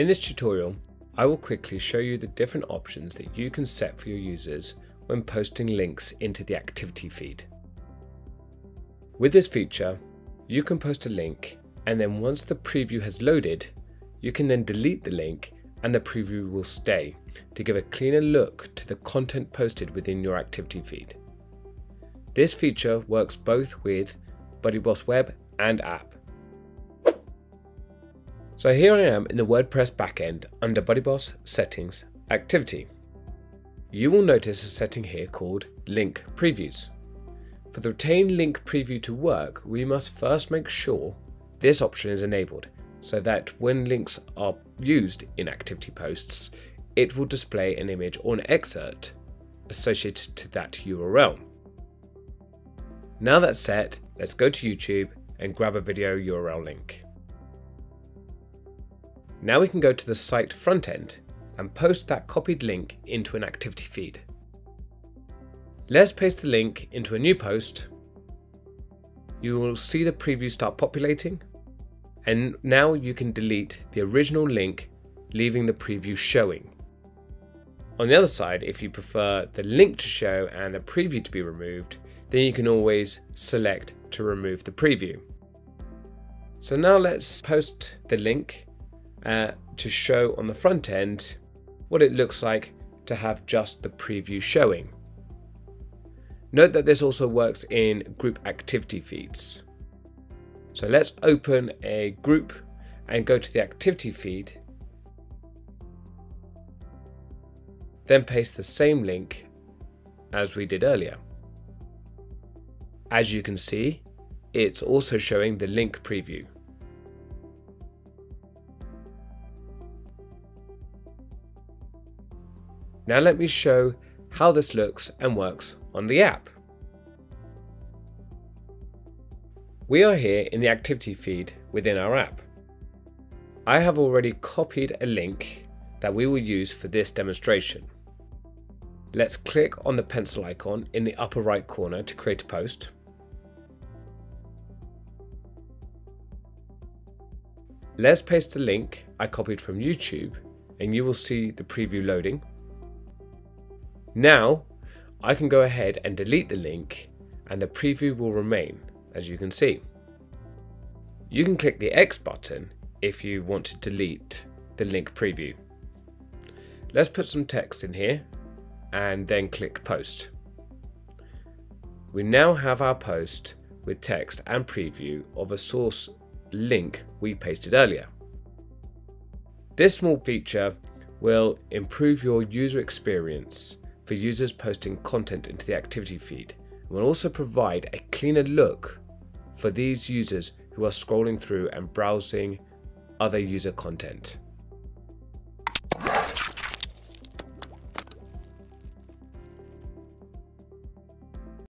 In this tutorial, I will quickly show you the different options that you can set for your users when posting links into the activity feed. With this feature, you can post a link and then once the preview has loaded, you can then delete the link and the preview will stay to give a cleaner look to the content posted within your activity feed. This feature works both with BuddyBoss Web and app. So here I am in the WordPress backend under BuddyBoss Settings Activity. You will notice a setting here called Link Previews. For the Retain Link Preview to work, we must first make sure this option is enabled so that when links are used in activity posts, it will display an image or an excerpt associated to that URL. Now that's set, let's go to YouTube and grab a video URL link. Now we can go to the site front end and post that copied link into an activity feed. Let's paste the link into a new post. You will see the preview start populating and now you can delete the original link leaving the preview showing. On the other side, if you prefer the link to show and the preview to be removed, then you can always select to remove the preview. So now let's post the link uh, to show on the front end what it looks like to have just the preview showing. Note that this also works in group activity feeds. So let's open a group and go to the activity feed. Then paste the same link as we did earlier. As you can see, it's also showing the link preview. Now let me show how this looks and works on the app. We are here in the activity feed within our app. I have already copied a link that we will use for this demonstration. Let's click on the pencil icon in the upper right corner to create a post. Let's paste the link I copied from YouTube and you will see the preview loading. Now I can go ahead and delete the link and the preview will remain as you can see. You can click the X button if you want to delete the link preview. Let's put some text in here and then click post. We now have our post with text and preview of a source link we pasted earlier. This small feature will improve your user experience for users posting content into the activity feed and will also provide a cleaner look for these users who are scrolling through and browsing other user content.